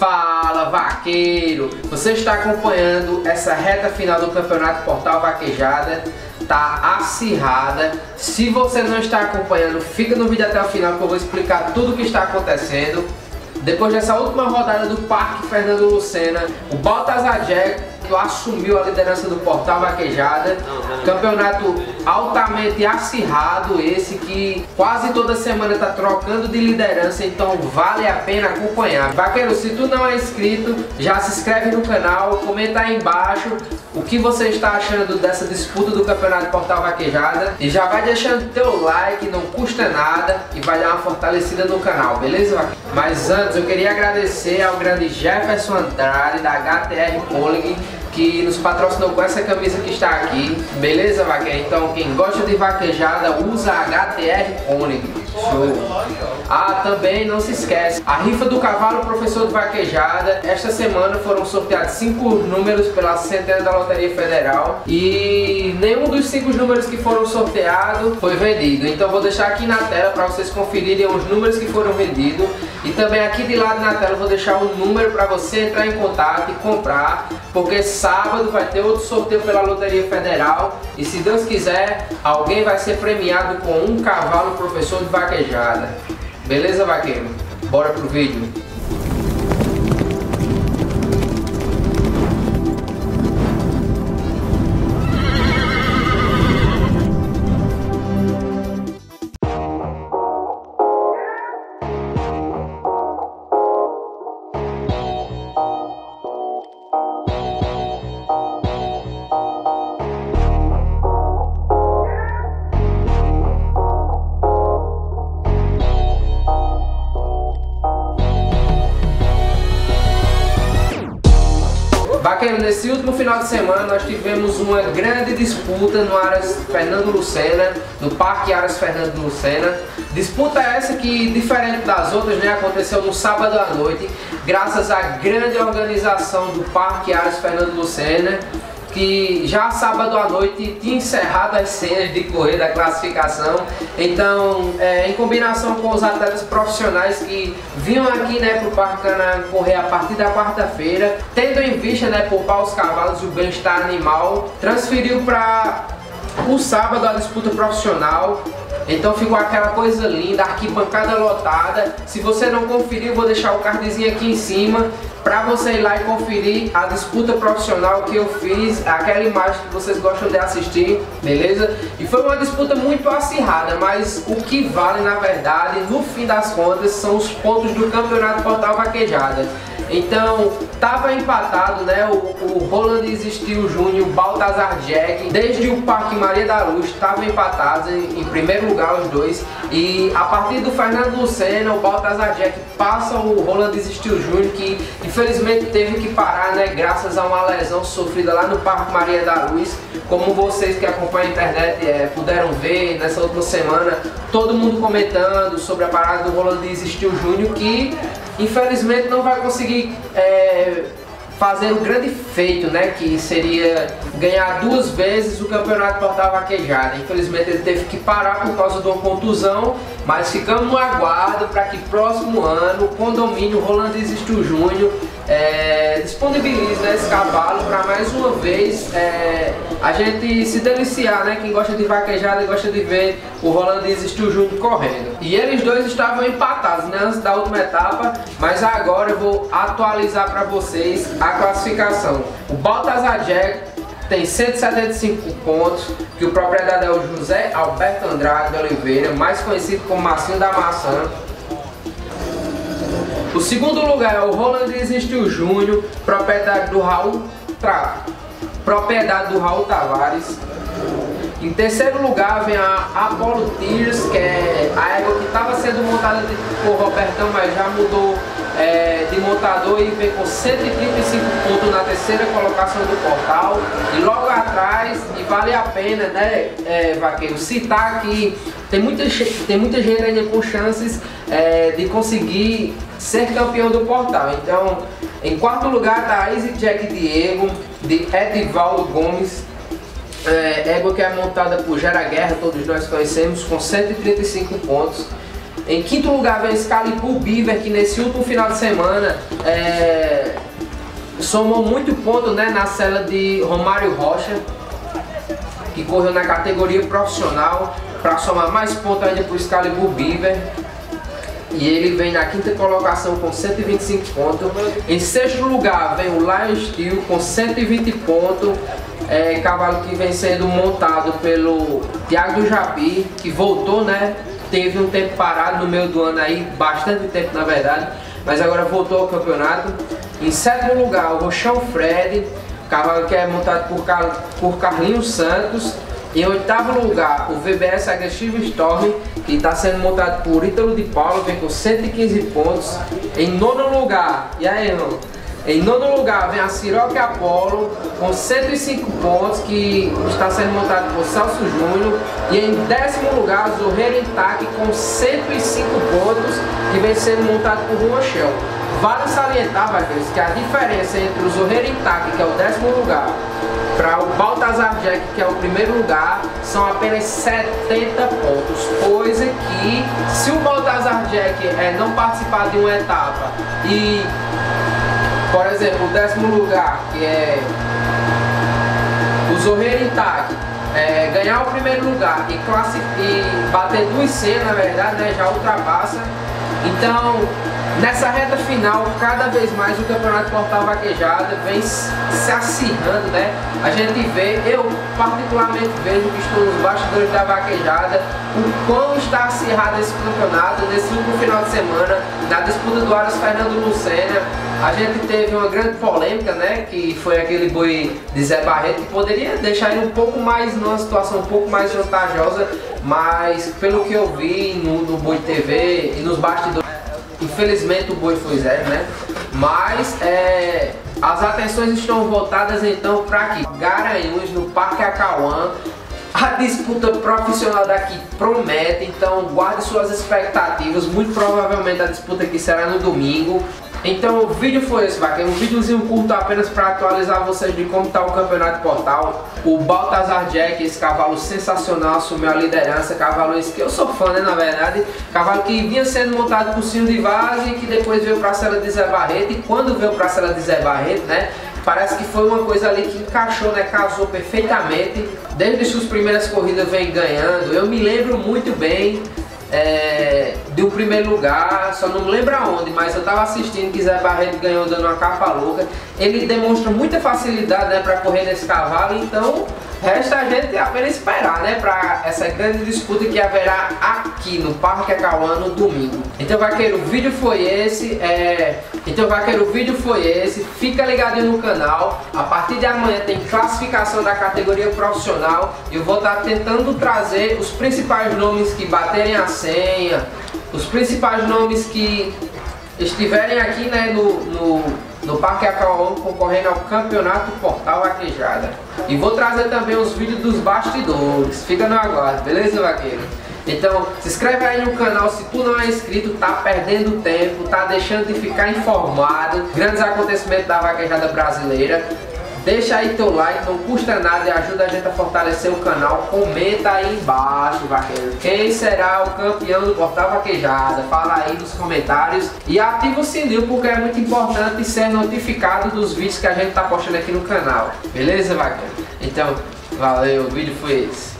Fala vaqueiro! Você está acompanhando essa reta final do campeonato Portal Vaquejada, tá acirrada. Se você não está acompanhando, fica no vídeo até o final que eu vou explicar tudo o que está acontecendo. Depois dessa última rodada do Parque Fernando Lucena, o Baltazar Jack assumiu a liderança do Portal Vaquejada. Campeonato altamente acirrado esse que quase toda semana está trocando de liderança, então vale a pena acompanhar. Vaqueiro, se tu não é inscrito, já se inscreve no canal, comenta aí embaixo o que você está achando dessa disputa do Campeonato Portal Vaquejada e já vai deixando teu like, não custa nada e vai dar uma fortalecida no canal, beleza? Mas antes eu queria agradecer ao grande Jefferson Andrade da HTR Polling que nos patrocinou com essa camisa que está aqui, beleza vaqueiro? Então quem gosta de vaquejada usa HTR Ônibus, show! Ah, também não se esquece, a rifa do cavalo professor de vaquejada, esta semana foram sorteados cinco números pela centena da Loteria Federal e nenhum dos cinco números que foram sorteados foi vendido, então vou deixar aqui na tela para vocês conferirem os números que foram vendidos e também aqui de lado na tela vou deixar um número para você entrar em contato e comprar, porque sábado vai ter outro sorteio pela Loteria Federal e se Deus quiser, alguém vai ser premiado com um cavalo professor de vaquejada. Beleza, vaqueiro? Bora pro vídeo. Vaqueiro, nesse último final de semana nós tivemos uma grande disputa no Aras Fernando Lucena, no Parque Aras Fernando Lucena. Disputa essa que, diferente das outras, né, aconteceu no sábado à noite, graças à grande organização do Parque Aras Fernando Lucena que já sábado à noite tinha encerrado as cenas de correr da classificação. Então, é, em combinação com os atletas profissionais que vinham aqui né, para o Parque Canaã correr a partir da quarta-feira, tendo em vista né, poupar os cavalos e o bem-estar animal, transferiu para o sábado a disputa profissional então ficou aquela coisa linda, arquibancada lotada. Se você não conferiu, vou deixar o cardzinho aqui em cima para você ir lá e conferir a disputa profissional que eu fiz, aquela imagem que vocês gostam de assistir, beleza? E foi uma disputa muito acirrada, mas o que vale na verdade, no fim das contas, são os pontos do Campeonato Portal Vaquejada. Então, tava empatado, né? O, o Roland Steel Júnior, Baltazar Jack, desde o Parque Maria da Luz, estavam empatados em, em, primeiro lugar os dois. E a partir do Fernando Lucena, o Baltazar Jack passa o Roland Steel Júnior, que infelizmente teve que parar, né? Graças a uma lesão sofrida lá no Parque Maria da Luz. Como vocês que acompanham a internet é, puderam ver nessa última semana, todo mundo comentando sobre a parada do Roland Steel Júnior, que infelizmente não vai conseguir é, fazer o grande feito, né, que seria ganhar duas vezes o campeonato portal vaquejada. Infelizmente ele teve que parar por causa de uma contusão, mas ficamos no aguardo para que próximo ano o condomínio Rolando Existiu Júnior é, esse cavalo para mais uma vez é, a gente se deliciar, né? Quem gosta de vaquejada gosta de ver o Rolando Existiu Júnior correndo. E eles dois estavam empatados né, antes da última etapa, mas agora eu vou atualizar para vocês a classificação. O Baltazar Jack tem 175 pontos, que o proprietário é o José Alberto Andrade de Oliveira, mais conhecido como Massinho da Maçã. O segundo lugar é o Roland Steel Júnior, propriedade do Raul Tra... propriedade do Raul Tavares. Em terceiro lugar vem a Apollo Tears, que é a égua que estava sendo montada por Robertão, mas já mudou é, de montador e vem com 135 pontos na terceira colocação do portal. E logo atrás, e vale a pena, né, é, Vaqueiro, citar que tem muita, tem muita gente ainda com chances é, de conseguir ser campeão do portal. Então, em quarto lugar está Easy Jack Diego, de Edivaldo Gomes, é, égua que é montada por Gera Guerra, todos nós conhecemos, com 135 pontos. Em quinto lugar vem Excalibur Beaver, que nesse último final de semana é, somou muito ponto né, na cela de Romário Rocha, que correu na categoria profissional para somar mais pontos ainda para o Excalibur Beaver. E ele vem na quinta colocação com 125 pontos. Em sexto lugar vem o Lion Steel com 120 pontos. É, cavalo que vem sendo montado pelo Thiago do que voltou, né? Teve um tempo parado no meio do ano aí, bastante tempo na verdade, mas agora voltou ao campeonato. Em sétimo lugar, o Rochão Fred, cavalo que é montado por, Car por Carlinhos Santos. Em oitavo lugar, o VBS Agressivo Storm, que está sendo montado por Ítalo de Paulo, vem com 115 pontos. Em nono lugar, e aí, irmão? Em nono lugar vem a Siroque Apollo com 105 pontos, que está sendo montado por Celso Júnior. E em décimo lugar, Zorreiro Itaque com 105 pontos, que vem sendo montado por Shell. Vale salientar, vaqueiros, que a diferença entre o Zorreiro Itaque, que é o décimo lugar, para o Baltazar Jack, que é o primeiro lugar, são apenas 70 pontos. Coisa que, se o Baltazar Jack é, não participar de uma etapa e, por exemplo, o décimo lugar, que é o Zorreiro Intag, é, ganhar o primeiro lugar e, e bater duas C, na verdade, né, já ultrapassa. Então, Nessa reta final, cada vez mais o Campeonato Portal Vaquejada vem se acirrando, né? A gente vê, eu particularmente vejo que estou nos bastidores da vaquejada, o quão está acirrado esse campeonato nesse último final de semana, na disputa do Aras Fernando Lucena. A gente teve uma grande polêmica, né? Que foi aquele boi de Zé Barreto, que poderia deixar ele um pouco mais numa situação um pouco mais vantajosa, mas pelo que eu vi no, no Boi TV e nos bastidores. Infelizmente o boi foi zero, né? Mas é, as atenções estão voltadas então para aqui. Garanhuns no Parque Acauã. A disputa profissional daqui promete, então guarde suas expectativas. Muito provavelmente a disputa aqui será no domingo. Então o vídeo foi esse, vaqueiro, um videozinho curto apenas para atualizar vocês de como está o campeonato portal. O Baltazar Jack, esse cavalo sensacional, assumiu a liderança, cavalo esse que eu sou fã, né, na verdade. Cavalo que vinha sendo montado por Ciro de Vaz e que depois veio para a cela de Zé Barreto. E quando veio para a cela de Zé Barreto, né, parece que foi uma coisa ali que encaixou, né, casou perfeitamente. Desde suas primeiras corridas vem ganhando. Eu me lembro muito bem é, um primeiro lugar, só não me lembro aonde, mas eu estava assistindo que Zé Barreto ganhou dando uma capa louca. Ele demonstra muita facilidade né, para correr nesse cavalo, então Resta a gente apenas esperar, né, para essa grande disputa que haverá aqui no Parque Acauã no domingo. Então, vaqueiro, o vídeo foi esse. É... Então, vaqueiro, o vídeo foi esse. Fica ligadinho no canal. A partir de amanhã tem classificação da categoria profissional. Eu vou estar tentando trazer os principais nomes que baterem a senha, os principais nomes que estiverem aqui, né, no, no no Parque Acauã concorrendo ao Campeonato Portal Vaquejada. E vou trazer também os vídeos dos bastidores. Fica no aguardo, beleza, vaqueiro? Então, se inscreve aí no canal se tu não é inscrito, tá perdendo tempo, tá deixando de ficar informado. Grandes acontecimentos da vaquejada brasileira. Deixa aí teu like, não custa nada e ajuda a gente a fortalecer o canal. Comenta aí embaixo, vaqueiro. Quem será o campeão do Portal Vaquejada? Fala aí nos comentários. E ativa o sininho porque é muito importante ser notificado dos vídeos que a gente tá postando aqui no canal. Beleza, vaqueiro? Então, valeu, o vídeo foi esse.